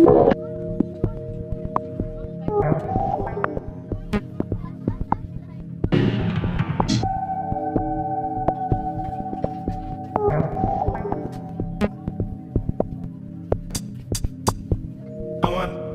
I want